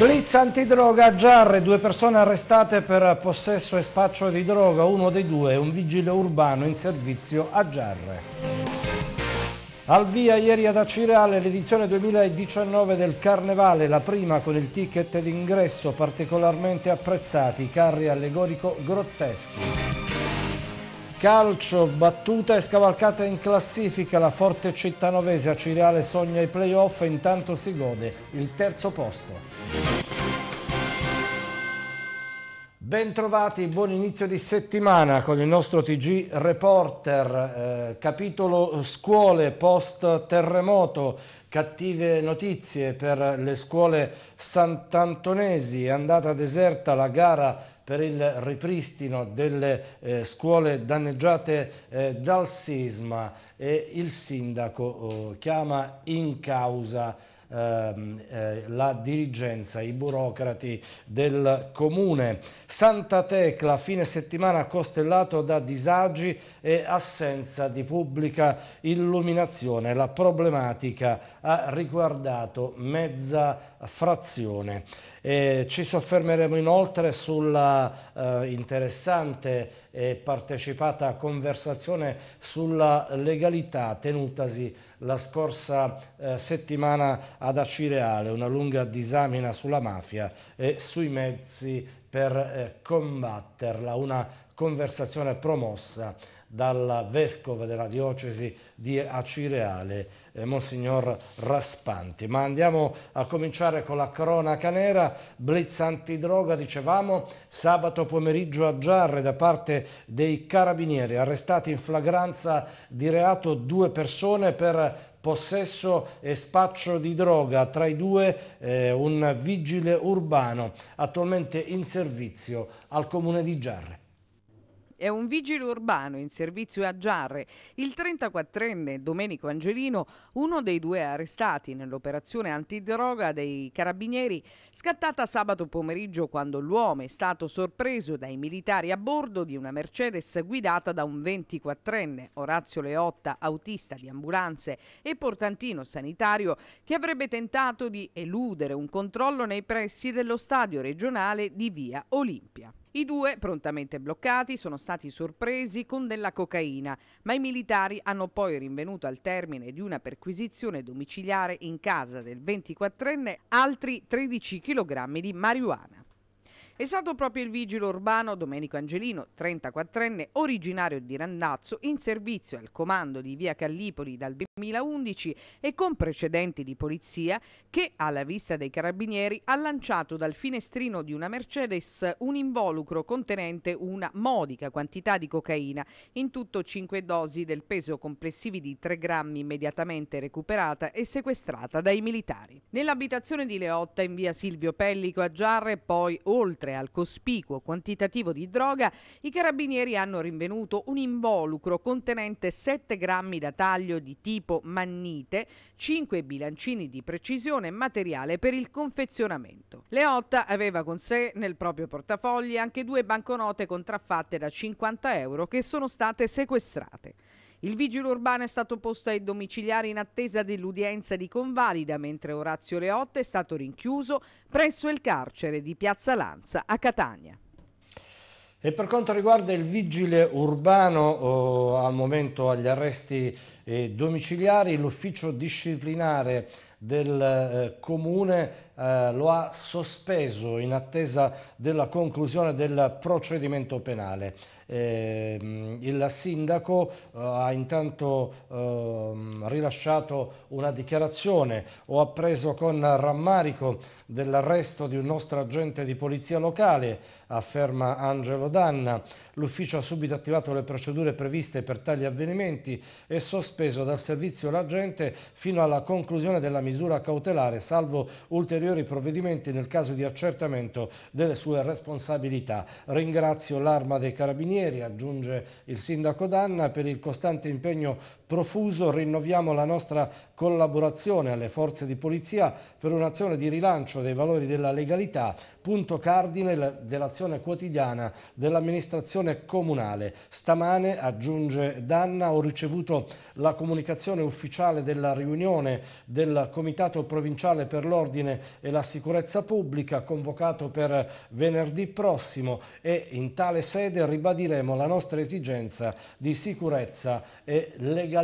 Blitz antidroga a Giarre, due persone arrestate per possesso e spaccio di droga, uno dei due è un vigile urbano in servizio a Giarre. Al via ieri ad Acireale l'edizione 2019 del Carnevale, la prima con il ticket d'ingresso particolarmente apprezzati, carri allegorico grotteschi. Calcio, battuta e scavalcata in classifica, la forte cittanovese a Cireale sogna i playoff e intanto si gode il terzo posto. Bentrovati, buon inizio di settimana con il nostro TG Reporter, eh, capitolo scuole post terremoto, cattive notizie per le scuole sant'antonesi, è andata deserta la gara per il ripristino delle eh, scuole danneggiate eh, dal sisma. E il sindaco oh, chiama in causa eh, la dirigenza, i burocrati del comune. Santa Tecla, fine settimana costellato da disagi e assenza di pubblica illuminazione. La problematica ha riguardato mezza frazione. E ci soffermeremo inoltre sulla eh, interessante e partecipata conversazione sulla legalità tenutasi la scorsa eh, settimana ad Acireale, una lunga disamina sulla mafia e sui mezzi per eh, combatterla, una conversazione promossa dal vescovo della diocesi di Acireale, eh, Monsignor Raspanti. Ma andiamo a cominciare con la cronaca nera, blitz antidroga, dicevamo, sabato pomeriggio a Giarre da parte dei carabinieri, arrestati in flagranza di reato due persone per possesso e spaccio di droga, tra i due eh, un vigile urbano attualmente in servizio al comune di Giarre è un vigile urbano in servizio a Giarre. Il 34enne Domenico Angelino, uno dei due arrestati nell'operazione antidroga dei carabinieri, scattata sabato pomeriggio quando l'uomo è stato sorpreso dai militari a bordo di una Mercedes guidata da un 24enne, Orazio Leotta, autista di ambulanze e portantino sanitario, che avrebbe tentato di eludere un controllo nei pressi dello stadio regionale di Via Olimpia. I due, prontamente bloccati, sono stati sorpresi con della cocaina, ma i militari hanno poi rinvenuto al termine di una perquisizione domiciliare in casa del 24enne altri 13 kg di marijuana. È stato proprio il vigile urbano Domenico Angelino, 34enne, originario di Randazzo, in servizio al comando di via Callipoli dal 2011 e con precedenti di polizia, che, alla vista dei carabinieri, ha lanciato dal finestrino di una Mercedes un involucro contenente una modica quantità di cocaina, in tutto 5 dosi del peso complessivi di 3 grammi immediatamente recuperata e sequestrata dai militari. Nell'abitazione di Leotta in via Silvio Pellico a Giarre, poi, oltre oltre al cospicuo quantitativo di droga, i carabinieri hanno rinvenuto un involucro contenente 7 grammi da taglio di tipo mannite, 5 bilancini di precisione e materiale per il confezionamento. Leotta aveva con sé nel proprio portafogli anche due banconote contraffatte da 50 euro che sono state sequestrate. Il vigile urbano è stato posto ai domiciliari in attesa dell'udienza di convalida, mentre Orazio Leotta è stato rinchiuso presso il carcere di Piazza Lanza a Catania. E per quanto riguarda il vigile urbano, oh, al momento agli arresti eh, domiciliari, l'ufficio disciplinare del eh, comune eh, lo ha sospeso in attesa della conclusione del procedimento penale. Eh, il sindaco eh, ha intanto ehm, rilasciato una dichiarazione, ho appreso con rammarico dell'arresto di un nostro agente di polizia locale, afferma Angelo Danna. L'ufficio ha subito attivato le procedure previste per tali avvenimenti e sospeso dal servizio l'agente fino alla conclusione della misura cautelare, salvo ulteriori provvedimenti nel caso di accertamento delle sue responsabilità. Ringrazio l'Arma dei Carabinieri, aggiunge il Sindaco Danna, per il costante impegno profuso rinnoviamo la nostra collaborazione alle forze di polizia per un'azione di rilancio dei valori della legalità, punto cardine dell'azione quotidiana dell'amministrazione comunale. Stamane, aggiunge Danna, ho ricevuto la comunicazione ufficiale della riunione del Comitato Provinciale per l'Ordine e la Sicurezza Pubblica convocato per venerdì prossimo e in tale sede ribadiremo la nostra esigenza di sicurezza e legalità.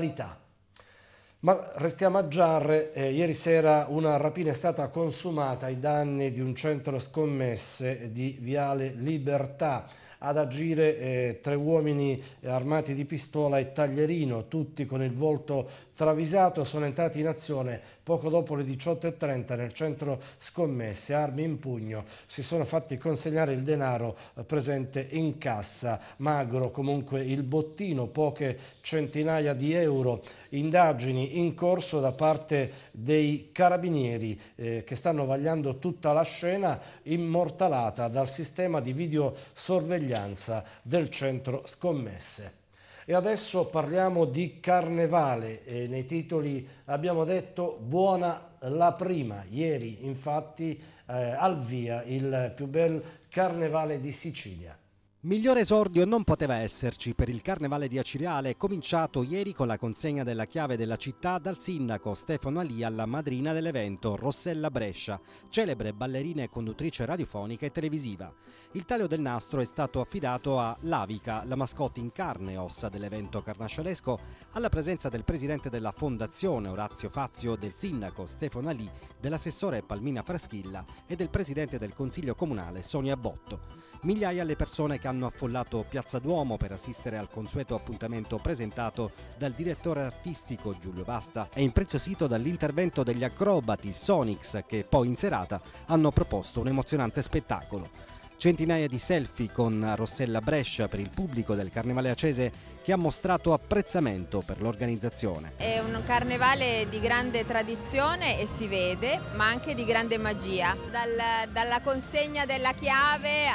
Ma restiamo a Giarre, eh, ieri sera una rapina è stata consumata ai danni di un centro scommesse di Viale Libertà ad agire eh, tre uomini armati di pistola e taglierino, tutti con il volto travisato, sono entrati in azione poco dopo le 18.30 nel centro scommesse, armi in pugno, si sono fatti consegnare il denaro eh, presente in cassa, magro comunque il bottino, poche centinaia di euro, indagini in corso da parte dei carabinieri eh, che stanno vagliando tutta la scena immortalata dal sistema di videosorveglianza del centro scommesse. E adesso parliamo di carnevale. E nei titoli abbiamo detto buona la prima. Ieri infatti eh, al via il più bel carnevale di Sicilia. Migliore esordio non poteva esserci per il Carnevale di Acireale, cominciato ieri con la consegna della chiave della città dal sindaco Stefano Ali alla madrina dell'evento, Rossella Brescia, celebre ballerina e conduttrice radiofonica e televisiva. Il taglio del nastro è stato affidato a Lavica, la mascotte in carne e ossa dell'evento carnascialesco, alla presenza del presidente della fondazione Orazio Fazio, del sindaco Stefano Ali, dell'assessore Palmina Fraschilla e del presidente del consiglio comunale Sonia Botto. Migliaia le persone che hanno affollato Piazza Duomo per assistere al consueto appuntamento presentato dal direttore artistico Giulio Basta e impreziosito dall'intervento degli acrobati Sonix che poi in serata hanno proposto un emozionante spettacolo. Centinaia di selfie con Rossella Brescia per il pubblico del Carnevale Acese che ha mostrato apprezzamento per l'organizzazione. È un carnevale di grande tradizione e si vede, ma anche di grande magia. Dal, dalla consegna della chiave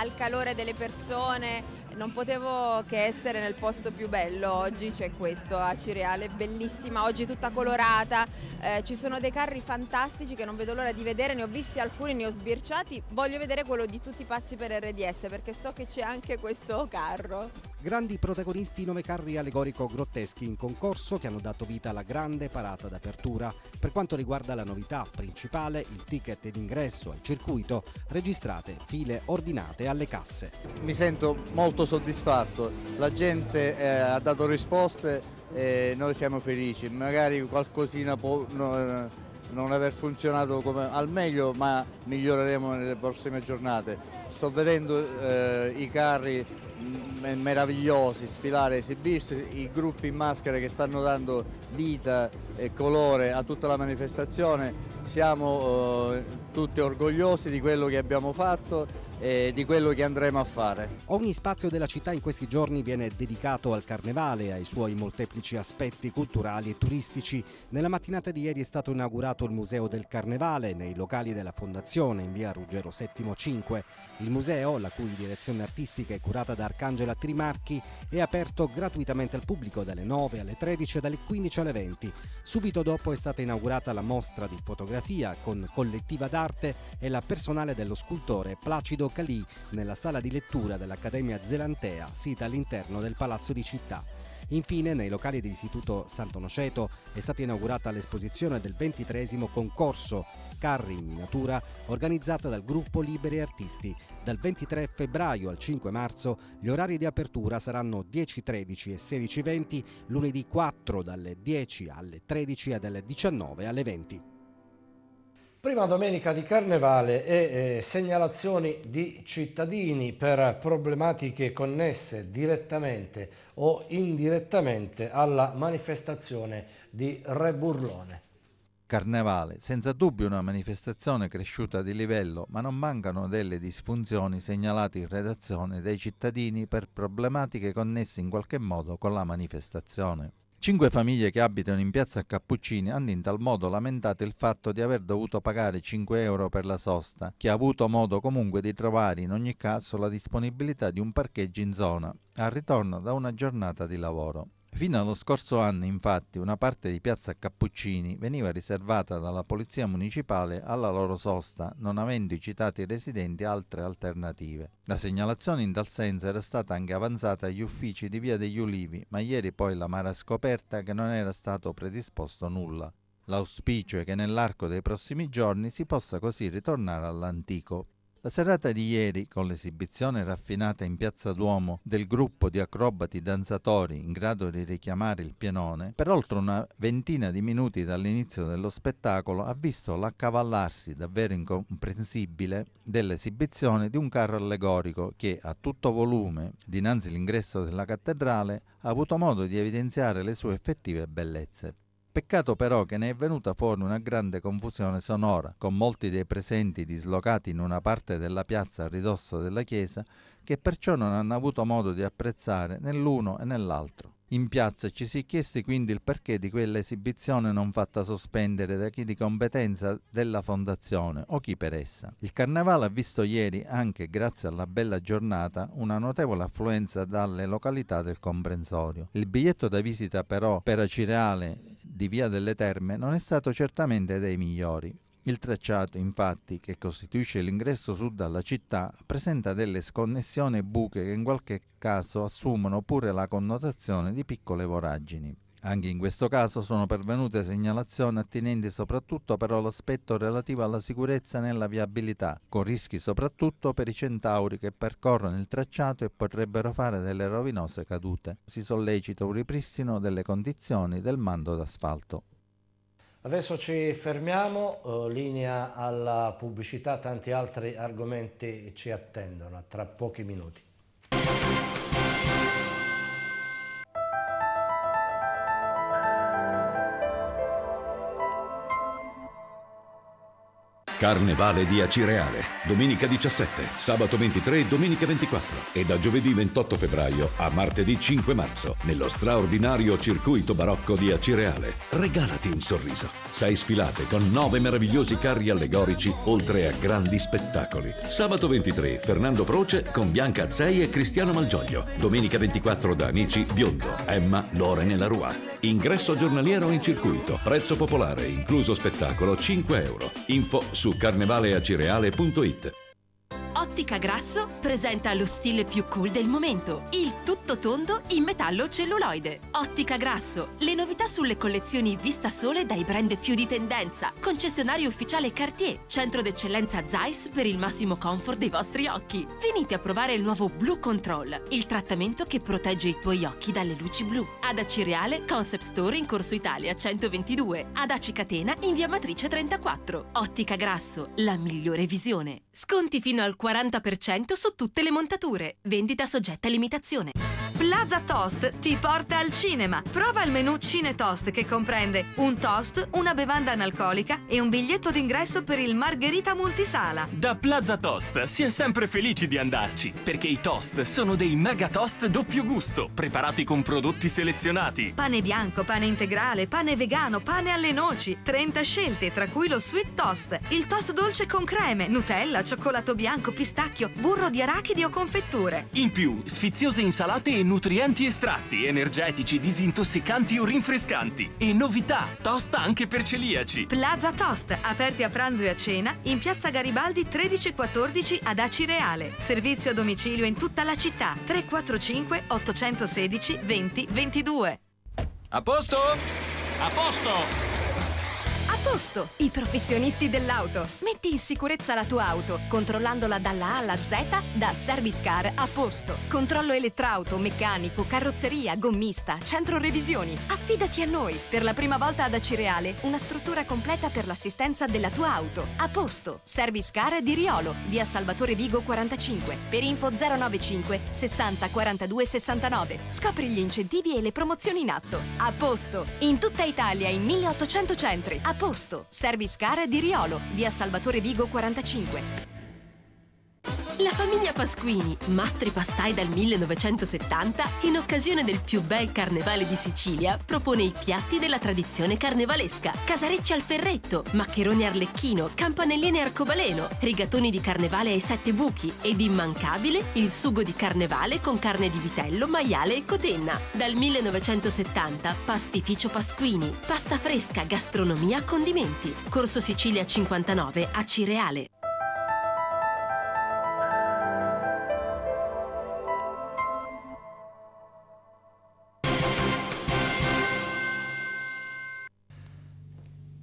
al calore delle persone, non potevo che essere nel posto più bello oggi, c'è questo a Cireale, bellissima, oggi tutta colorata, eh, ci sono dei carri fantastici che non vedo l'ora di vedere, ne ho visti alcuni, ne ho sbirciati, voglio vedere quello di tutti i pazzi per RDS perché so che c'è anche questo carro. Grandi protagonisti nove carri allegorico-grotteschi in concorso che hanno dato vita alla grande parata d'apertura. Per quanto riguarda la novità principale, il ticket d'ingresso al circuito, registrate file ordinate alle casse. Mi sento molto soddisfatto, la gente eh, ha dato risposte e noi siamo felici, magari qualcosina può no, non aver funzionato come, al meglio ma miglioreremo nelle prossime giornate. Sto vedendo eh, i carri mm, meravigliosi sfilare esibirsi, i gruppi in maschere che stanno dando vita e colore a tutta la manifestazione, siamo eh, tutti orgogliosi di quello che abbiamo fatto e di quello che andremo a fare. Ogni spazio della città in questi giorni viene dedicato al carnevale ai suoi molteplici aspetti culturali e turistici. Nella mattinata di ieri è stato inaugurato il Museo del Carnevale nei locali della Fondazione in via Ruggero VII 5. Il museo, la cui direzione artistica è curata da Arcangela Trimarchi, è aperto gratuitamente al pubblico dalle 9 alle 13 e dalle 15 alle 20. Subito dopo è stata inaugurata la mostra di fotografia con collettiva d'arte e la personale dello scultore Placido Calì nella sala di lettura dell'Accademia Zelantea, sita all'interno del Palazzo di Città. Infine, nei locali dell'Istituto Santo Noceto è stata inaugurata l'esposizione del ventitresimo concorso Carri in miniatura organizzata dal gruppo Liberi Artisti. Dal 23 febbraio al 5 marzo gli orari di apertura saranno 10.13 e 16.20, lunedì 4 dalle 10 alle 13 e dalle 19 alle 20. Prima domenica di Carnevale e eh, segnalazioni di cittadini per problematiche connesse direttamente o indirettamente alla manifestazione di Re Burlone. Carnevale, senza dubbio una manifestazione cresciuta di livello, ma non mancano delle disfunzioni segnalate in redazione dai cittadini per problematiche connesse in qualche modo con la manifestazione. Cinque famiglie che abitano in piazza Cappuccini hanno in tal modo lamentato il fatto di aver dovuto pagare 5 euro per la sosta, che ha avuto modo comunque di trovare in ogni caso la disponibilità di un parcheggio in zona, al ritorno da una giornata di lavoro. Fino allo scorso anno, infatti, una parte di piazza Cappuccini veniva riservata dalla Polizia Municipale alla loro sosta, non avendo i citati residenti altre alternative. La segnalazione in tal senso era stata anche avanzata agli uffici di Via degli Ulivi, ma ieri poi la Mara ha scoperta che non era stato predisposto nulla. L'auspicio è che nell'arco dei prossimi giorni si possa così ritornare all'antico. La serata di ieri, con l'esibizione raffinata in piazza Duomo del gruppo di acrobati danzatori in grado di richiamare il pianone, per oltre una ventina di minuti dall'inizio dello spettacolo ha visto l'accavallarsi davvero incomprensibile dell'esibizione di un carro allegorico che, a tutto volume, dinanzi all'ingresso della cattedrale, ha avuto modo di evidenziare le sue effettive bellezze. Peccato però che ne è venuta fuori una grande confusione sonora, con molti dei presenti dislocati in una parte della piazza a ridosso della chiesa, che perciò non hanno avuto modo di apprezzare né l'uno e nell'altro. In piazza ci si è chiesti quindi il perché di quell'esibizione non fatta sospendere da chi di competenza della fondazione o chi per essa. Il carnevale ha visto ieri, anche grazie alla bella giornata, una notevole affluenza dalle località del comprensorio. Il biglietto da visita però per Acireale di Via delle Terme non è stato certamente dei migliori. Il tracciato, infatti, che costituisce l'ingresso sud alla città, presenta delle sconnessioni e buche che in qualche caso assumono pure la connotazione di piccole voragini. Anche in questo caso sono pervenute segnalazioni attinenti soprattutto però all'aspetto relativo alla sicurezza nella viabilità, con rischi soprattutto per i centauri che percorrono il tracciato e potrebbero fare delle rovinose cadute. Si sollecita un ripristino delle condizioni del mando d'asfalto. Adesso ci fermiamo, eh, linea alla pubblicità, tanti altri argomenti ci attendono tra pochi minuti. Carnevale di Acireale, domenica 17, sabato 23 e domenica 24 e da giovedì 28 febbraio a martedì 5 marzo nello straordinario circuito barocco di Acireale. Regalati un sorriso. Sei sfilate con nove meravigliosi carri allegorici oltre a grandi spettacoli. Sabato 23 Fernando Proce con Bianca Azzei e Cristiano Malgioglio. Domenica 24 da Amici Biondo, Emma, Lorene La Rua. Ingresso giornaliero in circuito, prezzo popolare, incluso spettacolo 5 euro. Info su su carnevaleacireale.it. Ottica Grasso presenta lo stile più cool del momento, il tutto tondo in metallo celluloide. Ottica Grasso, le novità sulle collezioni Vista Sole dai brand più di tendenza. Concessionario ufficiale Cartier, centro d'eccellenza Zeiss per il massimo comfort dei vostri occhi. Venite a provare il nuovo Blue Control, il trattamento che protegge i tuoi occhi dalle luci blu. Ad Acireale, Concept Store in Corso Italia 122. Ad Aci Catena in via Matrice 34. Ottica Grasso, la migliore visione. Sconti fino al 40% su tutte le montature. Vendita soggetta a limitazione. Plaza Toast ti porta al cinema. Prova il menù Cine Toast che comprende un toast, una bevanda analcolica e un biglietto d'ingresso per il Margherita Multisala. Da Plaza Toast si è sempre felici di andarci, perché i toast sono dei mega toast doppio gusto, preparati con prodotti selezionati. Pane bianco, pane integrale, pane vegano, pane alle noci, 30 scelte, tra cui lo sweet toast, il toast dolce con creme, Nutella, cioccolato bianco, pistacchio, burro di arachidi o confetture. In più, sfiziose insalate e nutrienti estratti, energetici, disintossicanti o rinfrescanti. E novità, toast anche per celiaci. Plaza Toast, aperti a pranzo e a cena in piazza Garibaldi 1314 ad Acireale. Servizio a domicilio in tutta la città. 345 816 20 22. A posto? A posto! Posto! I professionisti dell'auto. Metti in sicurezza la tua auto, controllandola dalla A alla Z da Service Car a posto. Controllo elettrauto, meccanico, carrozzeria, gommista, centro revisioni. Affidati a noi. Per la prima volta ad Acireale, una struttura completa per l'assistenza della tua auto. A posto! Service Car di Riolo, via Salvatore Vigo 45. Per info 095 60 42 69. Scopri gli incentivi e le promozioni in atto. A posto! In tutta Italia in 1800 centri. A posto. Service Car di Riolo, via Salvatore Vigo 45. La famiglia Pasquini, mastri pastai dal 1970, in occasione del più bel carnevale di Sicilia, propone i piatti della tradizione carnevalesca. Casarecci al ferretto, maccheroni arlecchino, campanelline arcobaleno, rigatoni di carnevale ai sette buchi ed immancabile il sugo di carnevale con carne di vitello, maiale e cotenna. Dal 1970, pastificio Pasquini, pasta fresca, gastronomia, condimenti. Corso Sicilia 59 a Cireale.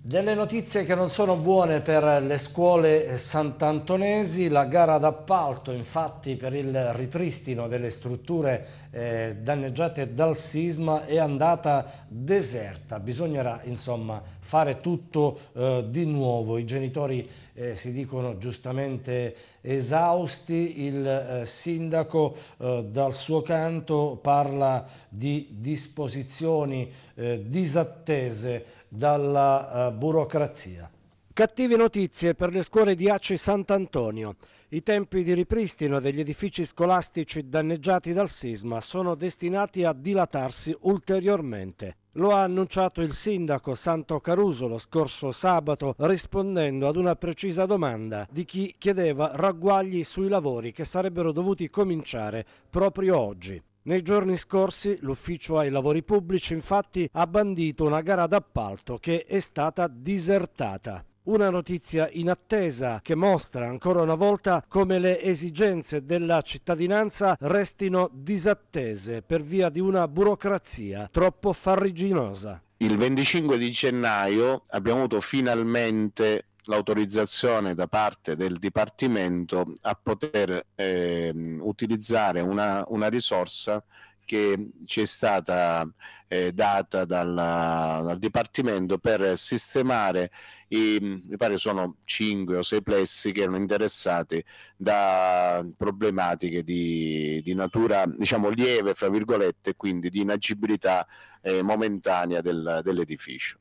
Delle notizie che non sono buone per le scuole sant'antonesi, la gara d'appalto infatti per il ripristino delle strutture eh, danneggiate dal sisma è andata deserta, bisognerà insomma fare tutto eh, di nuovo, i genitori eh, si dicono giustamente esausti, il eh, sindaco eh, dal suo canto parla di disposizioni eh, disattese dalla uh, burocrazia. Cattive notizie per le scuole di Aci Sant'Antonio. I tempi di ripristino degli edifici scolastici danneggiati dal sisma sono destinati a dilatarsi ulteriormente. Lo ha annunciato il sindaco Santo Caruso lo scorso sabato rispondendo ad una precisa domanda di chi chiedeva ragguagli sui lavori che sarebbero dovuti cominciare proprio oggi. Nei giorni scorsi l'Ufficio ai lavori pubblici infatti ha bandito una gara d'appalto che è stata disertata. Una notizia inattesa che mostra ancora una volta come le esigenze della cittadinanza restino disattese per via di una burocrazia troppo farriginosa. Il 25 di gennaio abbiamo avuto finalmente l'autorizzazione da parte del Dipartimento a poter eh, utilizzare una, una, risorsa che ci è stata eh, data dalla, dal Dipartimento per sistemare i, mi pare sono 5 o 6 plessi che erano interessati da problematiche di, di natura diciamo lieve, fra virgolette, quindi di inagibilità eh, momentanea del, dell'edificio.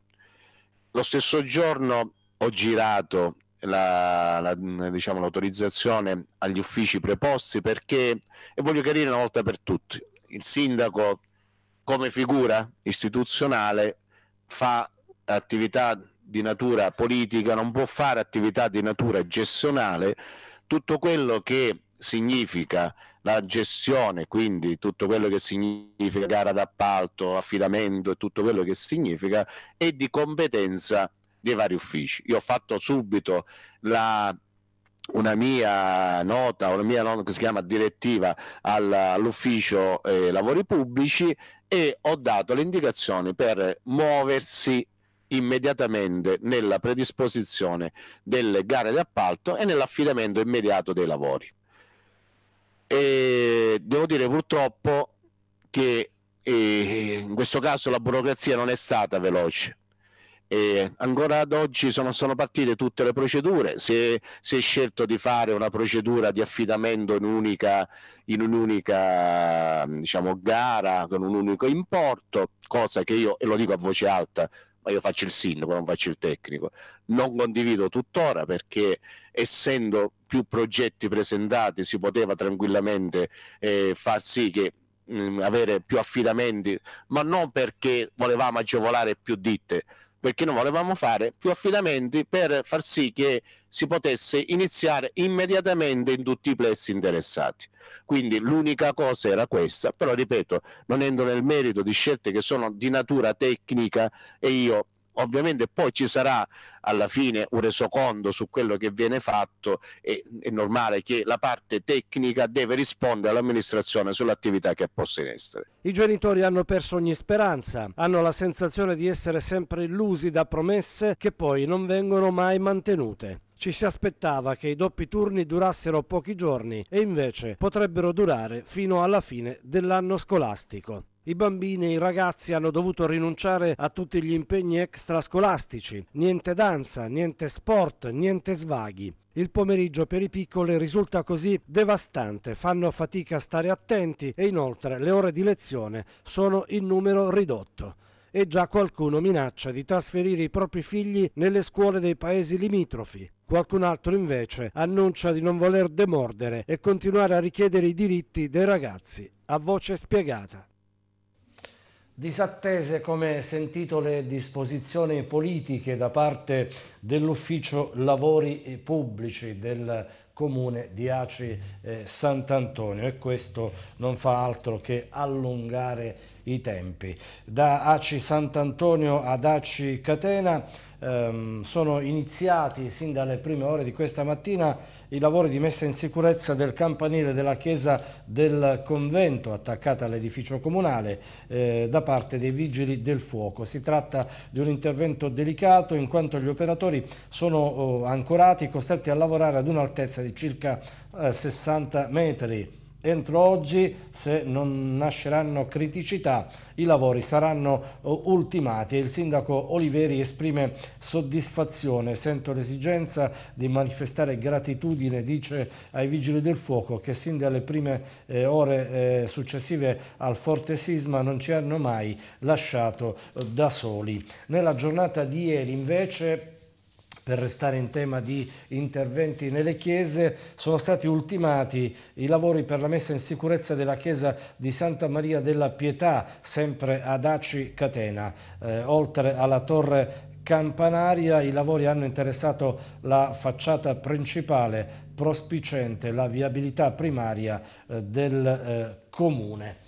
Lo stesso giorno ho girato la, la, diciamo, l'autorizzazione agli uffici preposti perché, e voglio chiarire una volta per tutti, il sindaco come figura istituzionale fa attività di natura politica, non può fare attività di natura gestionale, tutto quello che significa la gestione, quindi tutto quello che significa gara d'appalto, affidamento e tutto quello che significa, è di competenza dei vari uffici. Io ho fatto subito la, una mia nota, una mia nota che si chiama direttiva all'ufficio eh, lavori pubblici e ho dato le indicazioni per muoversi immediatamente nella predisposizione delle gare di appalto e nell'affidamento immediato dei lavori. E devo dire purtroppo che eh, in questo caso la burocrazia non è stata veloce e ancora ad oggi sono, sono partite tutte le procedure, è, si è, scelto di fare una procedura di affidamento in un'unica, in un'unica diciamo, gara con un unico importo, cosa che io, e lo dico a voce alta, ma io faccio il sindaco, non faccio il tecnico, non condivido tuttora perché essendo più progetti presentati si poteva tranquillamente eh, far sì che mh, avere più affidamenti, ma non perché volevamo agevolare più ditte, perché noi volevamo fare più affidamenti per far sì che si potesse iniziare immediatamente in tutti i plessi interessati. Quindi l'unica cosa era questa, però ripeto, non entro nel merito di scelte che sono di natura tecnica e io Ovviamente poi ci sarà alla fine un resoconto su quello che viene fatto e è normale che la parte tecnica deve rispondere all'amministrazione sull'attività che è posta in essere. I genitori hanno perso ogni speranza, hanno la sensazione di essere sempre illusi da promesse che poi non vengono mai mantenute. Ci si aspettava che i doppi turni durassero pochi giorni e invece potrebbero durare fino alla fine dell'anno scolastico. I bambini e i ragazzi hanno dovuto rinunciare a tutti gli impegni extrascolastici, niente danza, niente sport, niente svaghi. Il pomeriggio per i piccoli risulta così devastante, fanno fatica a stare attenti e inoltre le ore di lezione sono in numero ridotto e già qualcuno minaccia di trasferire i propri figli nelle scuole dei paesi limitrofi. Qualcun altro invece annuncia di non voler demordere e continuare a richiedere i diritti dei ragazzi a voce spiegata. Disattese come sentito le disposizioni politiche da parte dell'ufficio lavori pubblici del comune di Aci eh, Sant'Antonio e questo non fa altro che allungare i tempi. Da Aci Sant'Antonio ad Aci Catena ehm, sono iniziati sin dalle prime ore di questa mattina i lavori di messa in sicurezza del campanile della chiesa del convento attaccata all'edificio comunale eh, da parte dei vigili del fuoco. Si tratta di un intervento delicato in quanto gli operatori sono oh, ancorati, costretti a lavorare ad un'altezza di circa eh, 60 metri. Entro oggi, se non nasceranno criticità, i lavori saranno uh, ultimati e il sindaco Oliveri esprime soddisfazione. Sento l'esigenza di manifestare gratitudine, dice ai Vigili del Fuoco, che sin dalle prime eh, ore eh, successive al forte sisma non ci hanno mai lasciato uh, da soli. Nella giornata di ieri invece per restare in tema di interventi nelle chiese, sono stati ultimati i lavori per la messa in sicurezza della chiesa di Santa Maria della Pietà, sempre ad Aci Catena. Eh, oltre alla torre campanaria, i lavori hanno interessato la facciata principale prospicente la viabilità primaria eh, del eh, comune.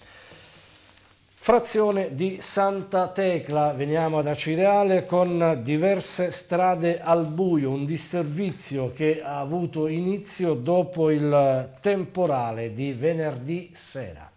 Frazione di Santa Tecla, veniamo ad Acireale con diverse strade al buio, un disservizio che ha avuto inizio dopo il temporale di venerdì sera.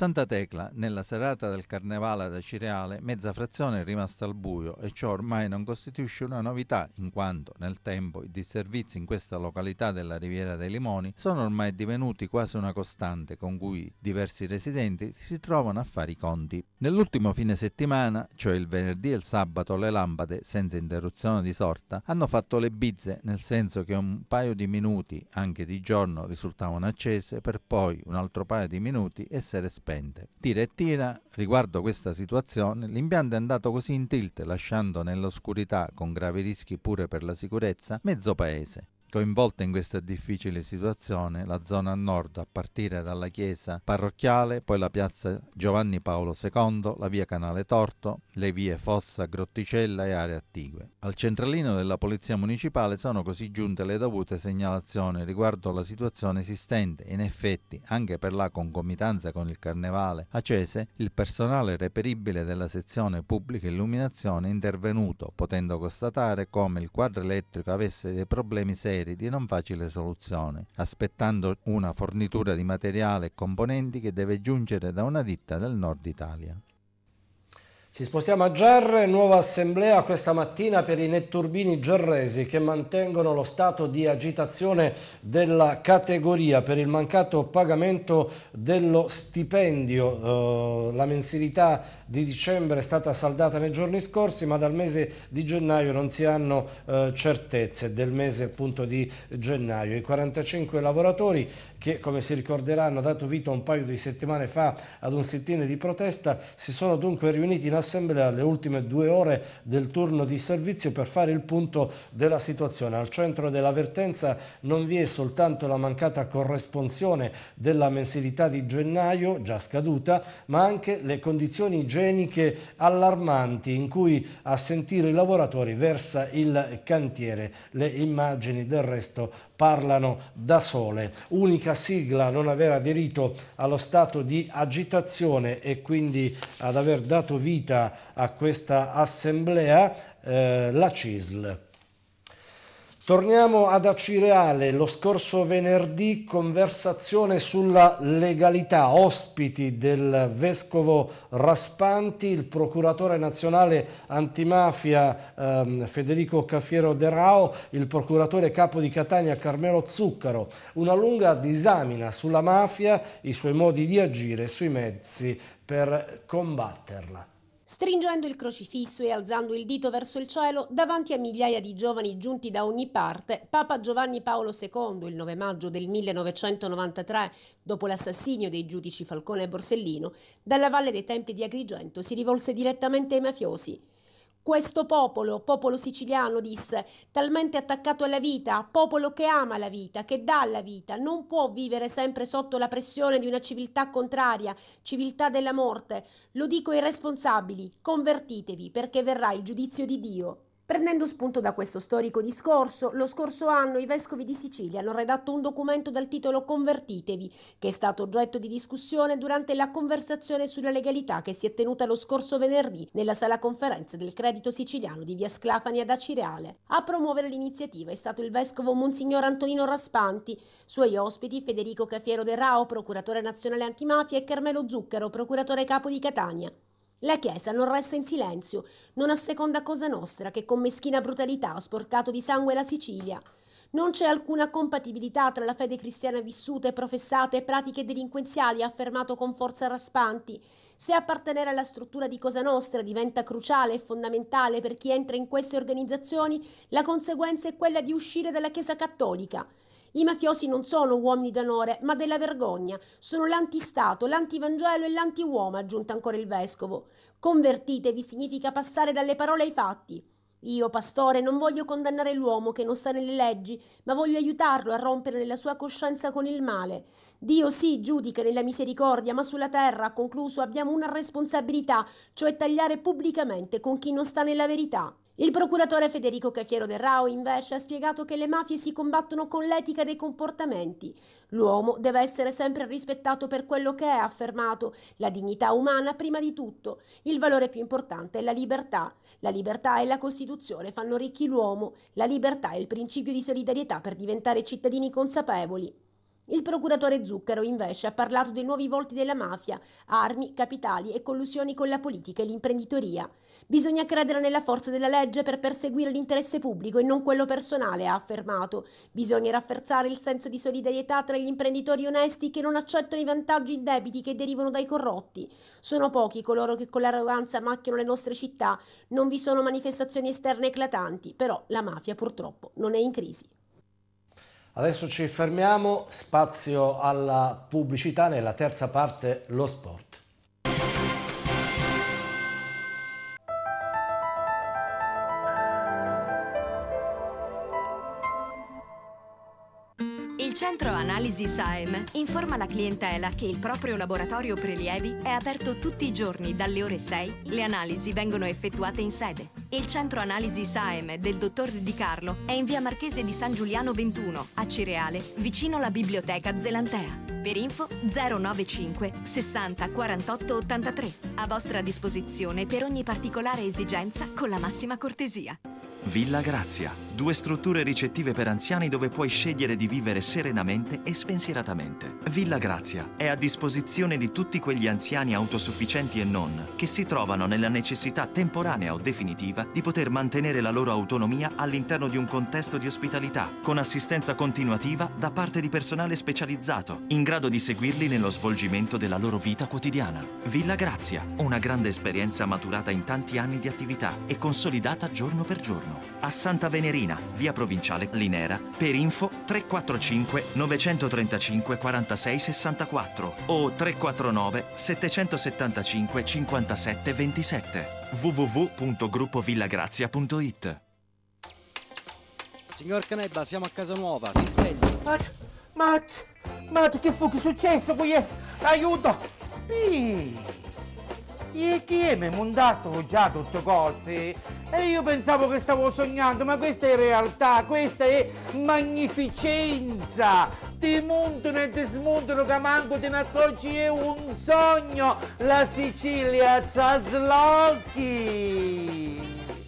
Santa Tecla, nella serata del carnevale da Cireale, mezza frazione è rimasta al buio e ciò ormai non costituisce una novità, in quanto nel tempo i disservizi in questa località della Riviera dei Limoni sono ormai divenuti quasi una costante con cui diversi residenti si trovano a fare i conti. Nell'ultimo fine settimana, cioè il venerdì e il sabato, le lampade, senza interruzione di sorta, hanno fatto le bizze, nel senso che un paio di minuti, anche di giorno, risultavano accese per poi un altro paio di minuti essere spente spente. Tira e tira, riguardo questa situazione, l'impianto è andato così in tilt lasciando nell'oscurità, con gravi rischi pure per la sicurezza, mezzo paese. Coinvolta in questa difficile situazione la zona a nord a partire dalla chiesa parrocchiale, poi la piazza Giovanni Paolo II, la via Canale Torto, le vie Fossa, Grotticella e aree attigue. Al centralino della Polizia Municipale sono così giunte le dovute segnalazioni riguardo la situazione esistente in effetti, anche per la concomitanza con il carnevale a Cese, il personale reperibile della sezione pubblica illuminazione è intervenuto, potendo constatare come il quadro elettrico avesse dei problemi seri seri di non facile soluzione, aspettando una fornitura di materiale e componenti che deve giungere da una ditta del nord Italia. Ci spostiamo a Gerre, nuova assemblea questa mattina per i netturbini gerresi che mantengono lo stato di agitazione della categoria per il mancato pagamento dello stipendio. Uh, la mensilità di dicembre è stata saldata nei giorni scorsi ma dal mese di gennaio non si hanno uh, certezze del mese appunto di gennaio. I 45 lavoratori che come si ricorderanno ha dato vita un paio di settimane fa ad un sit-in di protesta si sono dunque riuniti in assemblea alle ultime due ore del turno di servizio per fare il punto della situazione. Al centro dell'avvertenza non vi è soltanto la mancata corresponsione della mensilità di gennaio, già scaduta, ma anche le condizioni igieniche allarmanti in cui a sentire i lavoratori versa il cantiere. Le immagini del resto parlano da sole. Unica sigla a non aver aderito allo stato di agitazione e quindi ad aver dato vita a questa assemblea, eh, la CISL. Torniamo ad Acireale, lo scorso venerdì conversazione sulla legalità, ospiti del vescovo Raspanti, il procuratore nazionale antimafia ehm, Federico Caffiero De Rao, il procuratore capo di Catania Carmelo Zuccaro, una lunga disamina sulla mafia, i suoi modi di agire, sui mezzi per combatterla. Stringendo il crocifisso e alzando il dito verso il cielo, davanti a migliaia di giovani giunti da ogni parte, Papa Giovanni Paolo II, il 9 maggio del 1993, dopo l'assassinio dei giudici Falcone e Borsellino, dalla Valle dei Templi di Agrigento si rivolse direttamente ai mafiosi. Questo popolo, popolo siciliano, disse, talmente attaccato alla vita, popolo che ama la vita, che dà la vita, non può vivere sempre sotto la pressione di una civiltà contraria, civiltà della morte. Lo dico ai responsabili, convertitevi perché verrà il giudizio di Dio. Prendendo spunto da questo storico discorso, lo scorso anno i vescovi di Sicilia hanno redatto un documento dal titolo Convertitevi, che è stato oggetto di discussione durante la conversazione sulla legalità che si è tenuta lo scorso venerdì nella sala conferenze del Credito Siciliano di Via Sclafani ad Acireale. A promuovere l'iniziativa è stato il vescovo Monsignor Antonino Raspanti, suoi ospiti Federico Cafiero De Rao, procuratore nazionale antimafia, e Carmelo Zucchero, procuratore capo di Catania. La Chiesa non resta in silenzio, non asseconda Cosa Nostra che con meschina brutalità ha sporcato di sangue la Sicilia. Non c'è alcuna compatibilità tra la fede cristiana vissuta e professata e pratiche delinquenziali, ha affermato con forza Raspanti. Se appartenere alla struttura di Cosa Nostra diventa cruciale e fondamentale per chi entra in queste organizzazioni, la conseguenza è quella di uscire dalla Chiesa cattolica. I mafiosi non sono uomini d'onore, ma della vergogna. Sono l'antistato, l'antivangelo e l'antiuomo, ha aggiunto ancora il vescovo. Convertitevi significa passare dalle parole ai fatti. Io, pastore, non voglio condannare l'uomo che non sta nelle leggi, ma voglio aiutarlo a rompere nella sua coscienza con il male. Dio sì giudica nella misericordia, ma sulla terra, ha concluso, abbiamo una responsabilità, cioè tagliare pubblicamente con chi non sta nella verità. Il procuratore Federico Cafiero del Rao invece ha spiegato che le mafie si combattono con l'etica dei comportamenti. L'uomo deve essere sempre rispettato per quello che è, ha affermato, la dignità umana prima di tutto. Il valore più importante è la libertà. La libertà e la Costituzione fanno ricchi l'uomo. La libertà è il principio di solidarietà per diventare cittadini consapevoli. Il procuratore Zucchero invece ha parlato dei nuovi volti della mafia, armi, capitali e collusioni con la politica e l'imprenditoria. Bisogna credere nella forza della legge per perseguire l'interesse pubblico e non quello personale, ha affermato. Bisogna rafforzare il senso di solidarietà tra gli imprenditori onesti che non accettano i vantaggi indebiti che derivano dai corrotti. Sono pochi coloro che con l'arroganza macchiano le nostre città. Non vi sono manifestazioni esterne eclatanti, però la mafia purtroppo non è in crisi. Adesso ci fermiamo, spazio alla pubblicità, nella terza parte lo sport. Centro analisi SAEM informa la clientela che il proprio laboratorio prelievi è aperto tutti i giorni dalle ore 6. Le analisi vengono effettuate in sede. Il centro analisi SAEM del dottor Di Carlo è in via Marchese di San Giuliano 21, a Cireale, vicino alla biblioteca Zelantea. Per info 095 60 48 83. A vostra disposizione per ogni particolare esigenza con la massima cortesia. Villa Grazia, due strutture ricettive per anziani dove puoi scegliere di vivere serenamente e spensieratamente. Villa Grazia è a disposizione di tutti quegli anziani autosufficienti e non che si trovano nella necessità temporanea o definitiva di poter mantenere la loro autonomia all'interno di un contesto di ospitalità, con assistenza continuativa da parte di personale specializzato, in grado di seguirli nello svolgimento della loro vita quotidiana. Villa Grazia, una grande esperienza maturata in tanti anni di attività e consolidata giorno per giorno a Santa Venerina, via provinciale Linera, per info 345 935 46 64 o 349 775 57 27 www.gruppovillagrazia.it Signor Canebba, siamo a casa nuova, si svegli. Matt, Matt, Matt, che fu che è successo qui? Aiuto! Ih, E chi è mi mondassero già tutte cose? E io pensavo che stavo sognando, ma questa è realtà, questa è magnificenza! Ti montano e ti smontano che manco te ne accorgi, è un sogno! La Sicilia traslochi!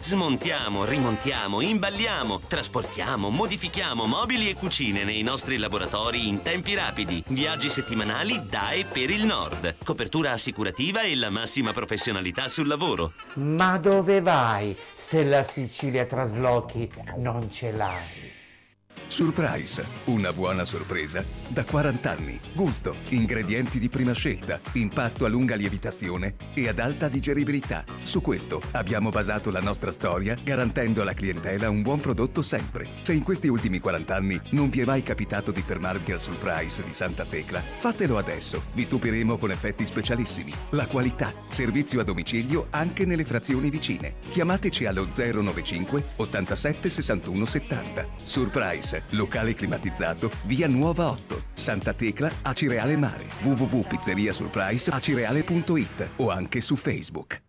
Smontiamo, rimontiamo, imballiamo, trasportiamo, modifichiamo mobili e cucine nei nostri laboratori in tempi rapidi. Viaggi settimanali da e per il nord. Copertura assicurativa e la massima professionalità sul lavoro. Ma dove vai se la Sicilia traslochi non ce l'hai? Surprise, una buona sorpresa da 40 anni. Gusto, ingredienti di prima scelta, impasto a lunga lievitazione e ad alta digeribilità. Su questo abbiamo basato la nostra storia garantendo alla clientela un buon prodotto sempre. Se in questi ultimi 40 anni non vi è mai capitato di fermarvi al Surprise di Santa Tecla, fatelo adesso. Vi stupiremo con effetti specialissimi. La qualità, servizio a domicilio anche nelle frazioni vicine. Chiamateci allo 095 87 61 70. Surprise, locale climatizzato, via Nuova 8, Santa Tecla, Acireale Mare, www.pizzeriasurprise.acireale.it o anche su Facebook.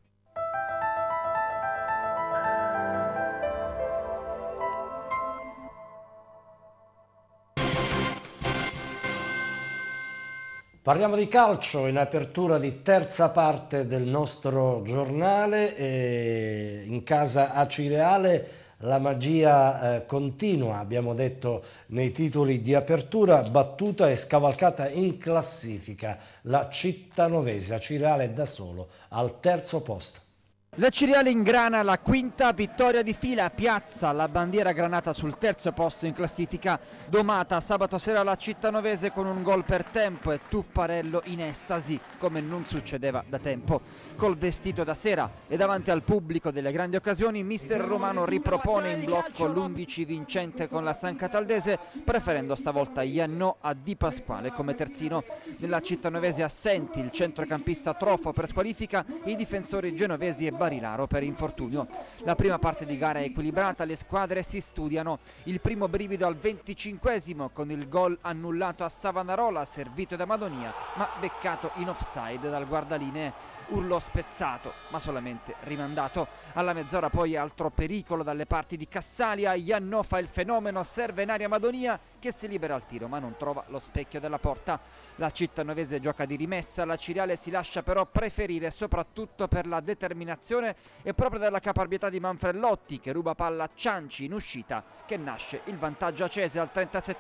Parliamo di calcio in apertura di terza parte del nostro giornale. E in casa Acireale la magia eh, continua, abbiamo detto nei titoli di apertura, battuta e scavalcata in classifica. La cittanovese Acireale da solo al terzo posto. La Ciriale ingrana la quinta vittoria di fila, piazza la bandiera granata sul terzo posto in classifica, domata sabato sera la cittanovese con un gol per tempo e Tupparello in estasi, come non succedeva da tempo. Col vestito da sera e davanti al pubblico delle grandi occasioni, mister Romano ripropone in blocco l'11 vincente con la San Cataldese, preferendo stavolta Iannò a Di Pasquale come terzino. Nella cittanovese assenti il centrocampista Trofo per squalifica, i difensori genovesi e Barilaro per infortunio. La prima parte di gara è equilibrata, le squadre si studiano. Il primo brivido al 25 con il gol annullato a Savanarola servito da Madonia ma beccato in offside dal guardalinee urlo spezzato ma solamente rimandato. Alla mezz'ora poi altro pericolo dalle parti di Cassalia, Iannò fa il fenomeno, serve in aria Madonia che si libera al tiro ma non trova lo specchio della porta. La cittanovese gioca di rimessa, la Ciriale si lascia però preferire soprattutto per la determinazione e proprio dalla caparbietà di Manfrellotti che ruba palla a Cianci in uscita che nasce il vantaggio accese al 37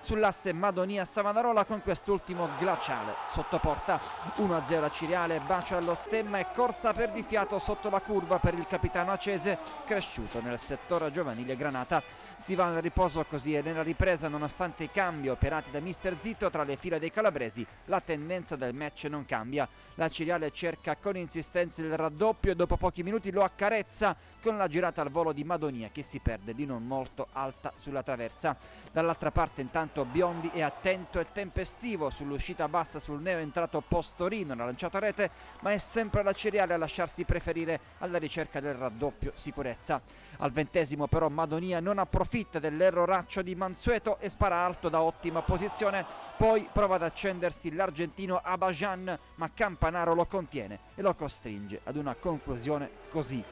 sull'asse Madonia-Savanarola con quest'ultimo glaciale sotto porta 1-0 a Ciriale, bacio allo stemma e corsa per di fiato sotto la curva per il capitano Acese cresciuto nel settore giovanile Granata. Si va al riposo così e nella ripresa nonostante i cambi operati da mister Zitto tra le fila dei calabresi la tendenza del match non cambia. La Ciriale cerca con insistenza il raddoppio e dopo pochi minuti lo accarezza con la girata al volo di Madonia che si perde di non molto alta sulla traversa. Dall'altra parte intanto Biondi è attento e tempestivo sull'uscita bassa sul neo entrato Postorino, ha lanciato a rete ma è sempre la Ciriale a lasciarsi preferire alla ricerca del raddoppio sicurezza. Al ventesimo però Madonia non approfitta dell'erroraccio di Mansueto e spara alto da ottima posizione, poi prova ad accendersi l'argentino Abajan ma Campanaro lo contiene e lo costringe ad una conclusione così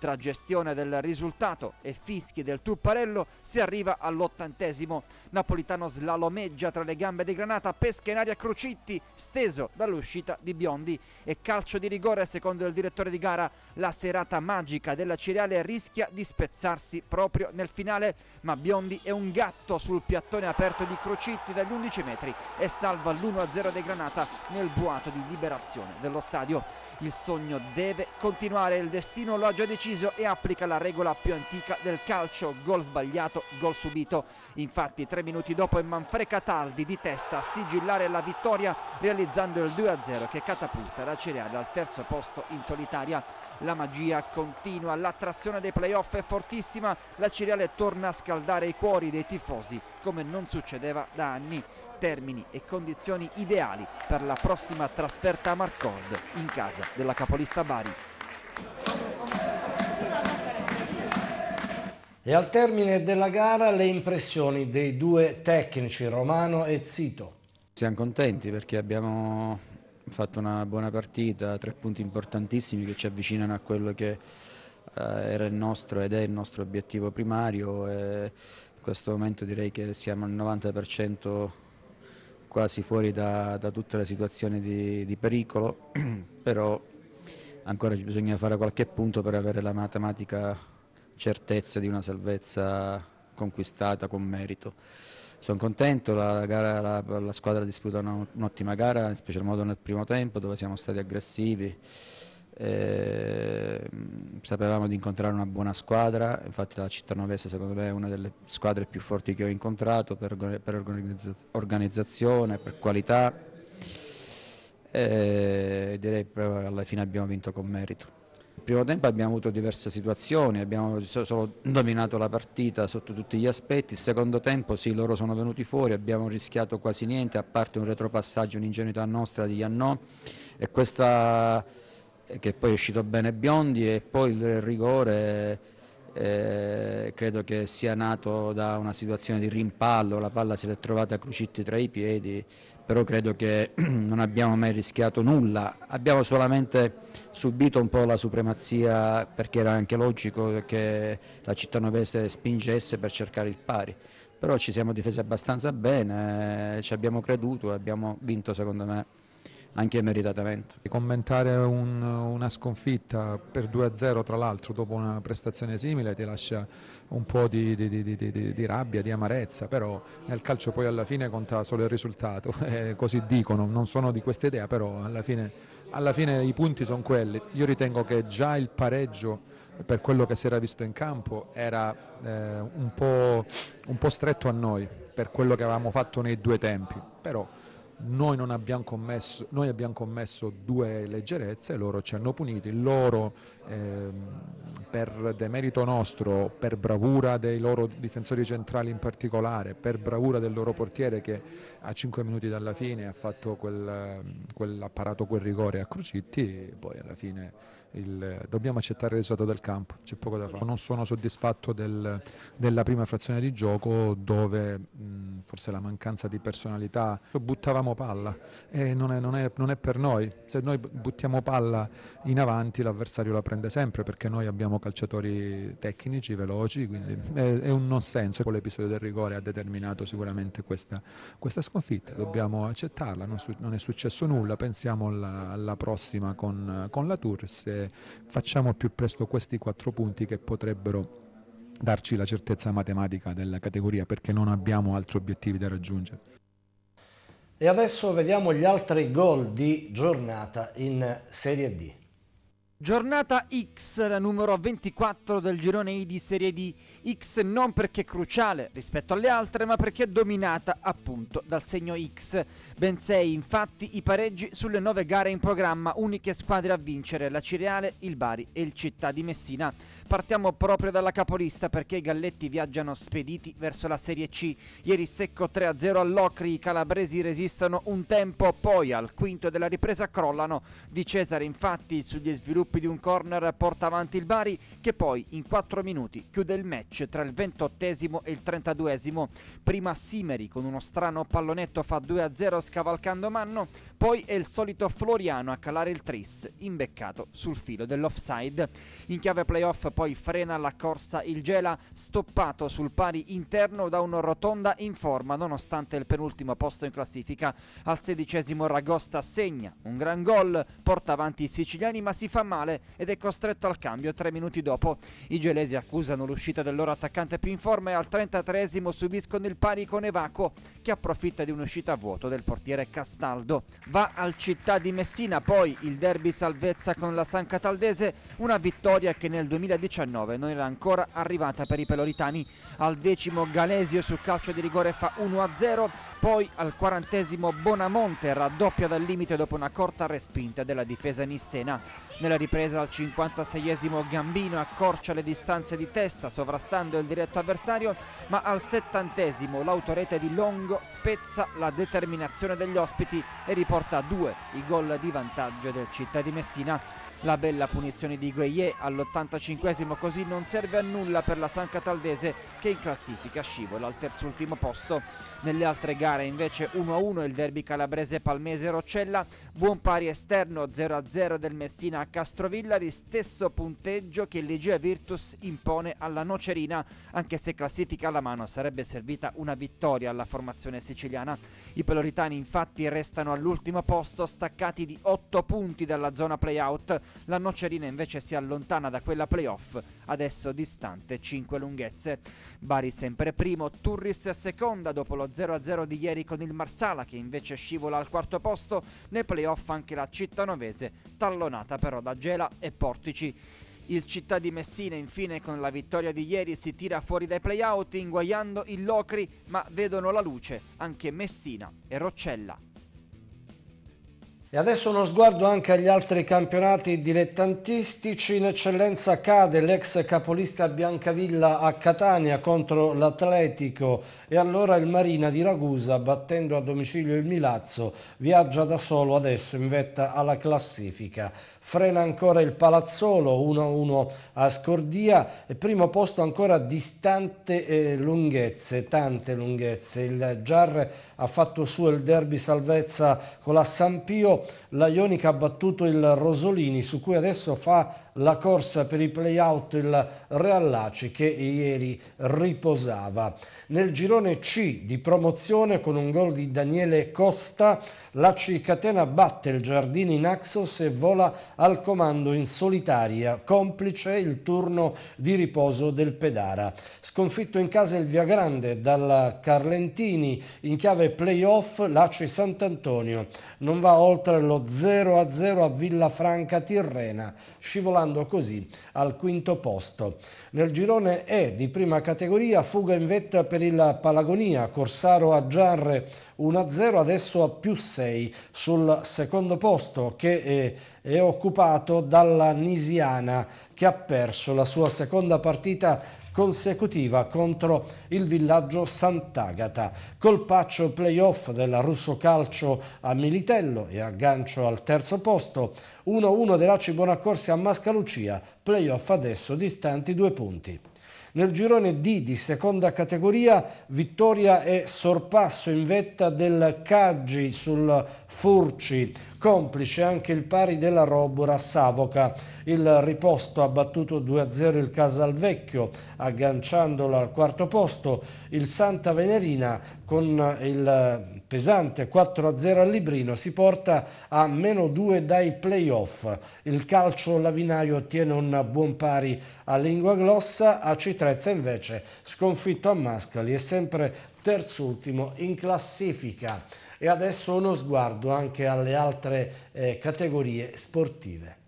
tra gestione del risultato e fischi del Tupparello si arriva all'ottantesimo. Napolitano slalomeggia tra le gambe di Granata, pesca in aria Crucitti, steso dall'uscita di Biondi e calcio di rigore secondo il direttore di gara. La serata magica della Ciriale rischia di spezzarsi proprio nel finale, ma Biondi è un gatto sul piattone aperto di Crucitti dagli 11 metri e salva l'1-0 di Granata nel boato di liberazione dello stadio. Il sogno deve continuare, il destino lo ha già deciso e applica la regola più antica del calcio, gol sbagliato, gol subito. Infatti tre minuti dopo è Manfred Cataldi di testa a sigillare la vittoria realizzando il 2-0 che catapulta la Cereale al terzo posto in solitaria. La magia continua, l'attrazione dei playoff è fortissima, la Cereale torna a scaldare i cuori dei tifosi come non succedeva da anni termini e condizioni ideali per la prossima trasferta a Marcord in casa della capolista Bari. E al termine della gara le impressioni dei due tecnici, Romano e Zito. Siamo contenti perché abbiamo fatto una buona partita, tre punti importantissimi che ci avvicinano a quello che eh, era il nostro ed è il nostro obiettivo primario. E in questo momento direi che siamo al 90% quasi fuori da, da tutte le situazioni di, di pericolo, però ancora bisogna fare qualche punto per avere la matematica certezza di una salvezza conquistata con merito. Sono contento, la, gara, la, la squadra disputa un'ottima gara, in special modo nel primo tempo dove siamo stati aggressivi, Eh, sapevamo di incontrare una buona squadra, infatti la Cittanovese secondo me è una delle squadre più forti che ho incontrato per, per organizza organizzazione, per qualità. E direi che alla fine abbiamo vinto con merito. Il primo tempo abbiamo avuto diverse situazioni, abbiamo solo dominato la partita sotto tutti gli aspetti, il secondo tempo sì, loro sono venuti fuori, abbiamo rischiato quasi niente, a parte un retropassaggio, un'ingenuità nostra di Iannò e questa che poi è uscito bene Biondi e poi il rigore eh, credo che sia nato da una situazione di rimpallo, la palla se l'è trovata Crucitti tra i piedi, però credo che non abbiamo mai rischiato nulla, abbiamo solamente subito un po' la supremazia perché era anche logico che la cittanovese spingesse per cercare il pari, però ci siamo difesi abbastanza bene, ci abbiamo creduto e abbiamo vinto secondo me anche meritatamente. Commentare un, una sconfitta per 2-0 tra l'altro dopo una prestazione simile ti lascia un po' di, di, di, di, rabbia, di amarezza, però nel calcio poi alla fine conta solo il risultato, eh, così dicono, non sono di questa idea, però alla fine, alla fine i punti sono quelli. Io ritengo che già il pareggio per quello che si era visto in campo era eh, un, po', un po' stretto a noi per quello che avevamo fatto nei due tempi, però noi, abbiamo commesso, noi abbiamo commesso due leggerezze, loro ci hanno puniti, loro eh, per demerito nostro, per bravura dei loro difensori centrali in particolare, per bravura del loro portiere che a 5 minuti dalla fine ha fatto quel, quell'apparato, quel rigore a Crucitti, poi alla fine il, dobbiamo accettare il risultato del campo, c'è poco da fare. Non sono soddisfatto del, della prima frazione di gioco dove mh, forse la mancanza di personalità, buttavamo palla. E non è, non, è, non è, per noi, se noi buttiamo palla in avanti l'avversario la prende sempre perché noi abbiamo calciatori tecnici, veloci, quindi è, è un non senso. L'episodio del rigore ha determinato sicuramente questa, questa sconfitta, dobbiamo accettarla, non, non, è successo nulla, pensiamo alla, alla prossima con, con la Facciamo più presto questi quattro punti che potrebbero darci la certezza matematica della categoria perché non abbiamo altri obiettivi da raggiungere. E adesso vediamo gli altri gol di giornata in Serie D. Giornata X, la numero 24 del girone I di Serie D. X non perché cruciale rispetto alle altre, ma perché dominata appunto dal segno X. Ben 6 infatti i pareggi sulle nove gare in programma, uniche squadre a vincere, la Cireale, il Bari e il Città di Messina. Partiamo proprio dalla capolista perché i Galletti viaggiano spediti verso la Serie C. Ieri secco 3-0 all'Ocri, i calabresi resistono un tempo, poi al quinto della ripresa crollano. Di Cesare infatti sugli sviluppi di un corner porta avanti il Bari che poi in 4 minuti chiude il match tra il 28 e il 32 Prima Simeri con uno strano pallonetto fa 2-0 scavalcando Manno, poi è il solito Floriano a calare il tris, imbeccato sul filo dell'offside. In chiave playoff poi frena la corsa il Gela, stoppato sul pari interno da un rotonda in forma nonostante il penultimo posto in classifica. Al sedicesimo Ragosta segna un gran gol, porta avanti i siciliani ma si fa male ed è costretto al cambio tre minuti dopo. I gelesi accusano l'uscita del loro attaccante più in forma e al 33esimo subiscono il pari con Evaco che approfitta di un'uscita a vuoto del portiere Castaldo. Va al città di Messina poi il derby salvezza con la San Cataldese, una vittoria che nel 2019 2019 non era ancora arrivata per i peloritani. Al decimo Galesio sul calcio di rigore fa 1-0, poi al quarantesimo Bonamonte raddoppia dal limite dopo una corta respinta della difesa nissena. Nella ripresa al 56esimo Gambino accorcia le distanze di testa sovrastando il diretto avversario, ma al settantesimo l'autorete di Longo spezza la determinazione degli ospiti e riporta a due i gol di vantaggio del Città di Messina. La bella punizione di Gueye all'85 così non serve a nulla per la San Cataldese che in classifica scivola al terzultimo posto. Nelle altre gare invece 1-1 il derby calabrese Palmese-Roccella, buon pari esterno 0-0 del Messina a Castrovillari, stesso punteggio che l'Egea Virtus impone alla Nocerina, anche se classifica alla mano sarebbe servita una vittoria alla formazione siciliana. I peloritani infatti restano all'ultimo posto staccati di 8 punti dalla zona playout. La Nocerina invece si allontana da quella playoff adesso distante 5 lunghezze. Bari sempre primo, Turris seconda dopo lo 0-0 di ieri con il Marsala che invece scivola al quarto posto, nei playoff anche la cittanovese, tallonata però da Gela e Portici. Il Città di Messina infine con la vittoria di ieri si tira fuori dai playout inguagliando il Locri ma vedono la luce anche Messina e Roccella. E adesso uno sguardo anche agli altri campionati dilettantistici. In eccellenza cade l'ex capolista Biancavilla a Catania contro l'Atletico e allora il Marina di Ragusa, battendo a domicilio il Milazzo, viaggia da solo adesso in vetta alla classifica frena ancora il Palazzolo 1-1 a Scordia e primo posto ancora distante eh, lunghezze, tante lunghezze. Il Giarre ha fatto su il derby salvezza con la San Pio, la Ionica ha battuto il Rosolini su cui adesso fa la corsa per i play-out il Reallaci che ieri riposava. Nel girone C di promozione con un gol di Daniele Costa, la Catena batte il Giardini Naxos e vola al comando in solitaria, complice il turno di riposo del Pedara. Sconfitto in casa il Viagrande dal Carlentini in chiave playoff Laci Sant'Antonio. Non va oltre lo 0-0 a Villafranca Tirrena, scivolando così al quinto posto. Nel girone E di prima categoria fuga in vetta per il Palagonia, Corsaro a Giarre 1-0, adesso a più 6 sul secondo posto che è, è occupato dalla Nisiana che ha perso la sua seconda partita consecutiva contro il villaggio Sant'Agata. Colpaccio playoff della Russo Calcio a Militello e aggancio al terzo posto. 1-1 dell'Aci Bonaccorsi a Mascalucia, playoff adesso distanti due punti. Nel girone D di seconda categoria vittoria e sorpasso in vetta del Caggi sul Furci, complice anche il pari della Robura Savoca. Il riposto ha battuto 2-0 il Casalvecchio, agganciandolo al quarto posto. Il Santa Venerina con il pesante 4-0 al Librino si porta a meno 2 dai playoff. Il calcio lavinaio ottiene un buon pari a Lingua Glossa, a Citrezza invece sconfitto a Mascali è sempre terzultimo in classifica. E adesso uno sguardo anche alle altre eh, categorie sportive.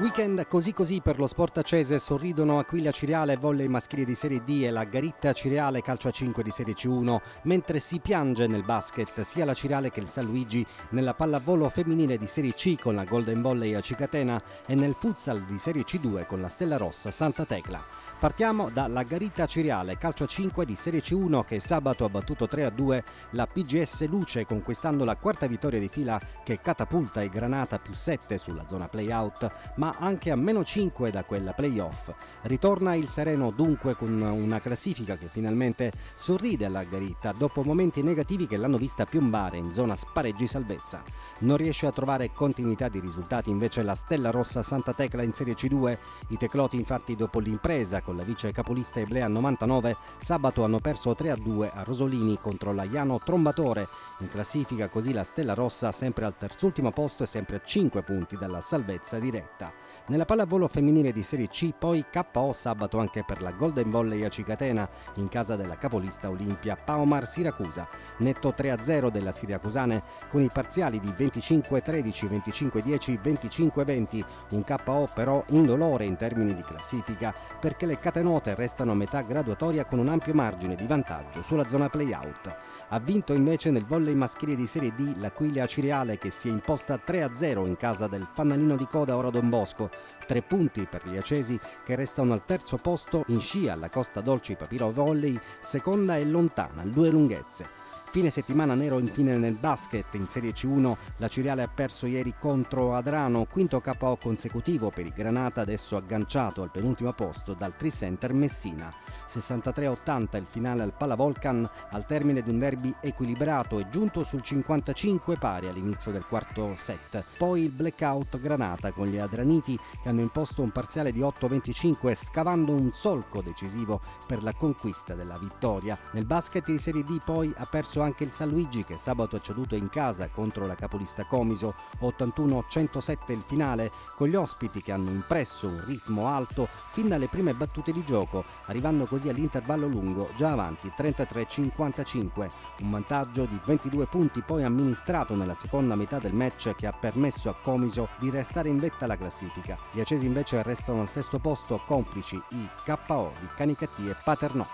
Weekend così così per lo sport accese sorridono Aquila Cireale volley maschile di Serie D e la Garitta Cireale calcio a 5 di Serie C1, mentre si piange nel basket sia la Cireale che il San Luigi nella pallavolo femminile di Serie C con la Golden Volley a Cicatena e nel futsal di Serie C2 con la Stella Rossa Santa Tecla. Partiamo dalla Garita Ciriale, calcio a 5 di Serie C1 che sabato ha battuto 3-2 la PGS Luce conquistando la quarta vittoria di fila che catapulta il Granata più 7 sulla zona playout, ma anche a meno 5 da quella playoff. Ritorna il Sereno dunque con una classifica che finalmente sorride alla Garita dopo momenti negativi che l'hanno vista piombare in zona spareggi salvezza. Non riesce a trovare continuità di risultati invece la Stella Rossa Santa Tecla in Serie C2, i tecloti infatti dopo l'impresa con la vice capolista Eblea 99, sabato hanno perso 3-2 a Rosolini contro la Iano Trombatore. In classifica così la Stella Rossa sempre al terzultimo posto e sempre a 5 punti dalla salvezza diretta. Nella pallavolo femminile di Serie C poi KO sabato anche per la Golden Volley a Cicatena in casa della capolista Olimpia Paomar Siracusa. Netto 3-0 della Siracusane con i parziali di 25-13, 25-10, 25-20. Un KO però indolore in termini di classifica perché le catenote restano a metà graduatoria con un ampio margine di vantaggio sulla zona play-out. Ha vinto invece nel volley maschile di Serie D l'Aquilia Cireale che si è imposta 3-0 in casa del Fannanino di Coda Ora Don Bosco. Tre punti per gli accesi che restano al terzo posto in scia alla Costa Dolci Papiro Volley, seconda e lontana, due lunghezze. Fine settimana nero infine nel basket. In Serie C1 la Ciriale ha perso ieri contro Adrano, quinto KO consecutivo per il Granata, adesso agganciato al penultimo posto dal Tricenter Messina. 63-80 il finale al Palavolcan al termine di un derby equilibrato e giunto sul 55 pari all'inizio del quarto set. Poi il blackout Granata con gli Adraniti che hanno imposto un parziale di 8-25 scavando un solco decisivo per la conquista della vittoria. Nel basket di Serie D poi ha perso sorpreso anche il San Luigi che sabato ha ceduto in casa contro la capolista Comiso. 81-107 il finale con gli ospiti che hanno impresso un ritmo alto fin dalle prime battute di gioco arrivando così all'intervallo lungo già avanti 33-55 un vantaggio di 22 punti poi amministrato nella seconda metà del match che ha permesso a Comiso di restare in vetta alla classifica. Gli accesi invece restano al sesto posto complici i KO di Canicattì e Paternò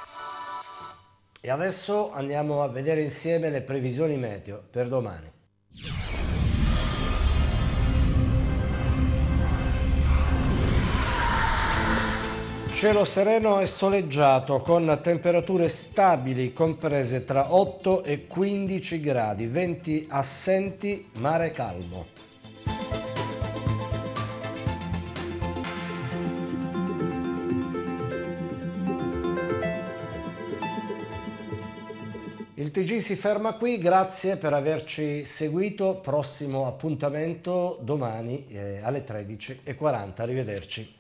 e adesso andiamo a vedere insieme le previsioni meteo per domani. Cielo sereno e soleggiato con temperature stabili comprese tra 8 e 15 gradi, venti assenti, mare calmo. TG si ferma qui, grazie per averci seguito, prossimo appuntamento domani eh, alle 13.40, arrivederci.